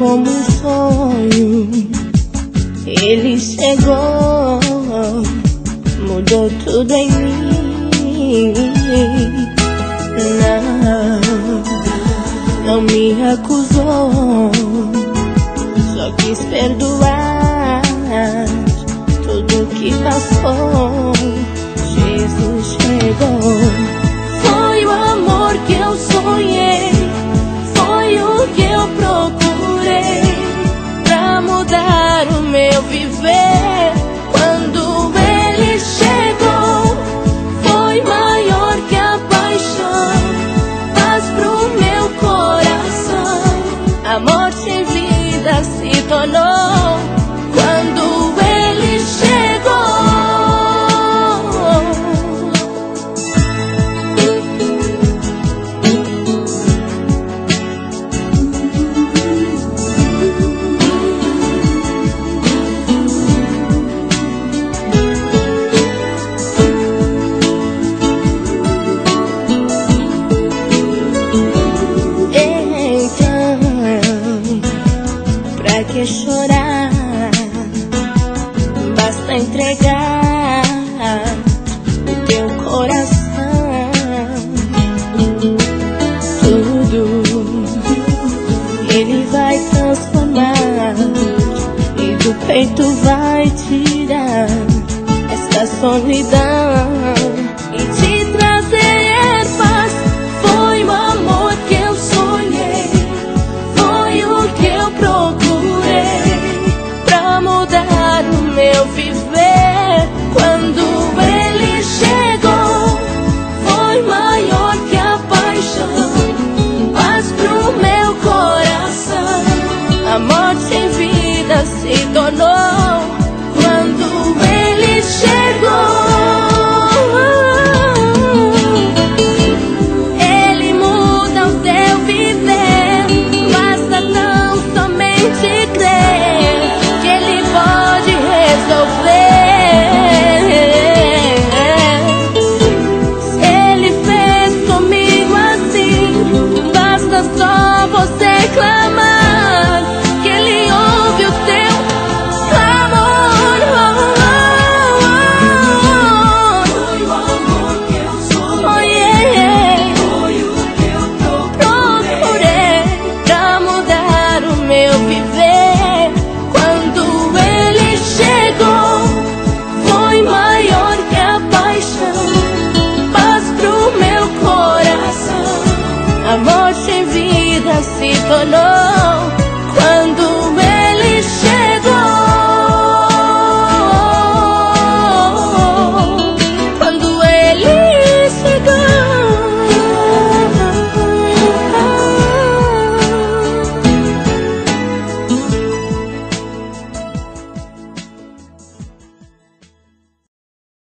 um sonho. Ele chegou, mudou tudo em mim. Não, não me acusou, só quis perdoar tudo que passou. Meu viver. Chorar? Basta entregar o teu coração. Tudo ele vai transformar e do peito vai tirar esta solidão e te meu viver. Quando ele chegou, foi maior que a paixão, paz pro meu coração. A morte em vida se tornou solo